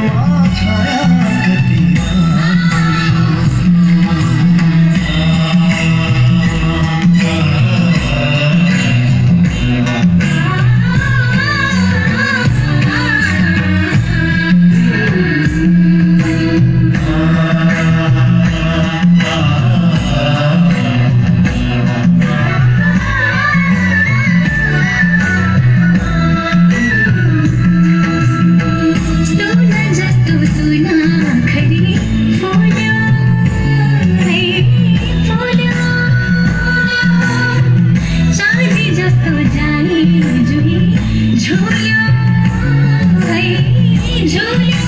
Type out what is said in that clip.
I'm Yeah.